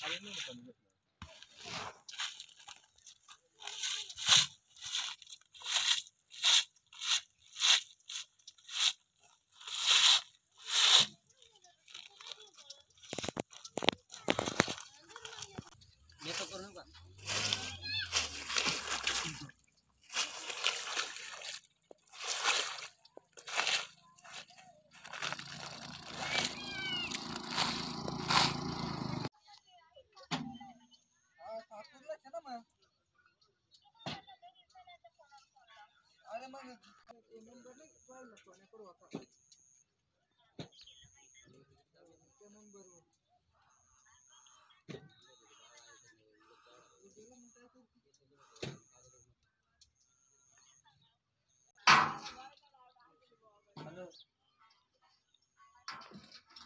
Kalian?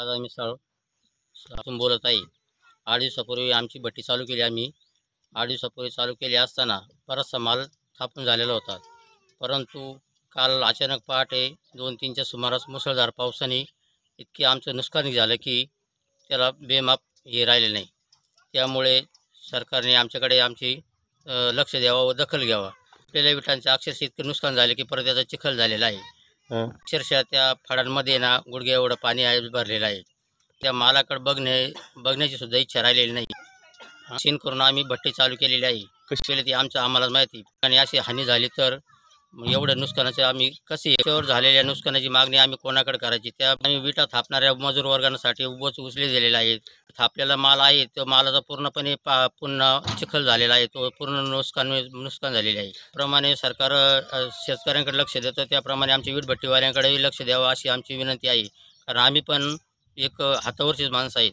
दादा मिसळ असून बोलत आहे. आठ दिवसापूर्वी आमची भट्टी चालू केली आम्ही. आठ दिवसापूर्वी चालू केली असताना बराचसा माल थापून झालेला होता. परंतु काल अचानक पहाटे दोन तीनच्या सुमारास मुसळधार पावसाने इतके आमचं नुकसान झालं की त्याला बेमाप हे राहिले नाही. त्यामुळे सरकारने आमच्याकडे आमची लक्ष द्यावं व दखल घ्यावा. आपल्याला विटांचं अक्षरशः इतकं नुकसान झाले की परत त्याचा चिखल झालेला आहे. अक्षरशः त्या फळांमध्ये ना गुडघ्या एवढं पाणी आहे भरलेलं आहे. त्या मालाकडे बघणे बघण्याची सुद्धा इच्छा राहिलेली नाही. सीन करून आम्ही भट्टी चालू केलेली आहे. कशी? केली ती आमचं आम्हाला माहिती. आणि अशी हानी झाली तर मग एवढ्या नुकसानाचे आम्ही कसे याच्यावर झालेल्या नुकसानाची मागणी आम्ही कोणाकडे करायची? त्या आम्ही विटा थापणाऱ्या मजूर वर्गांसाठी उभंच उचले दिलेले आहेत. थापलेला माल आहे तो मालाचा पूर्णपणे पा पुन्हा चिखल झालेला आहे. तो पूर्ण नुकसान नुकसान झालेले आहे. प्रमाणे सरकार शेतकऱ्यांकडे लक्ष देतं. त्याप्रमाणे आमच्या वीटभट्टीवाल्यांकडेही लक्ष द्यावं अशी आमची विनंती आहे. कारण आम्ही पण एक हातावरचीच माणसं आहेत.